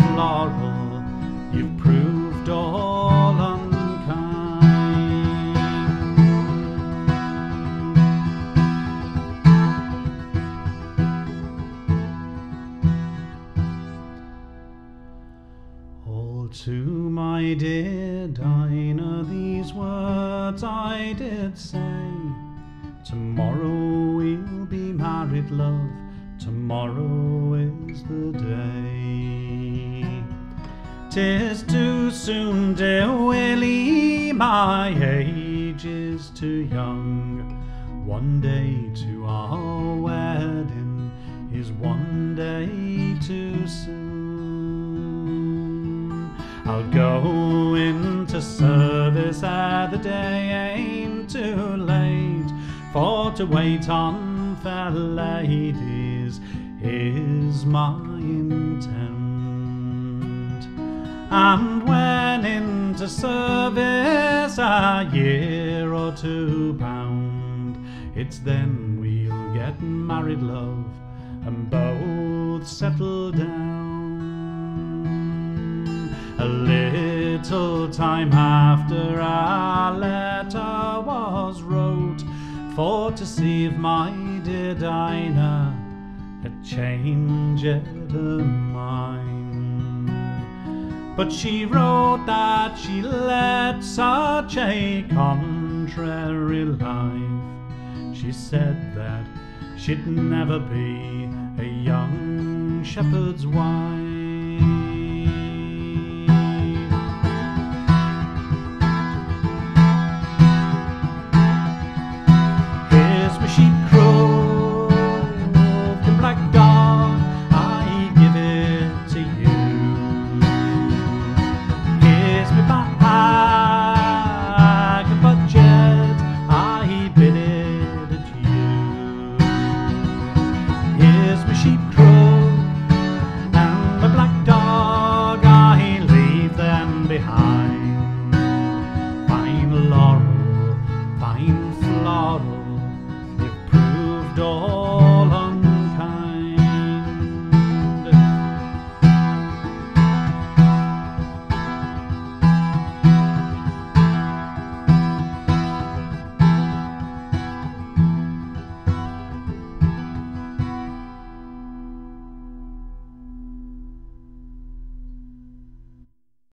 floral, you've proved all unkind. All to my dear Dinah, these words I did say. Tomorrow we'll be married, love. Tomorrow is the day. Tis too soon, dear Willie, my age is too young. One day to our wedding is one day too soon. I'll go into service ere the day ain't too late, for to wait on fair ladies is my intent. And when into service a year or two bound, it's then we'll get married, love, and both settle down. A little time after our letter was wrote, for to see if my dear Dinah had changed her mind. But she wrote that she led such a contrary life. She said that she'd never be a young shepherd's wife.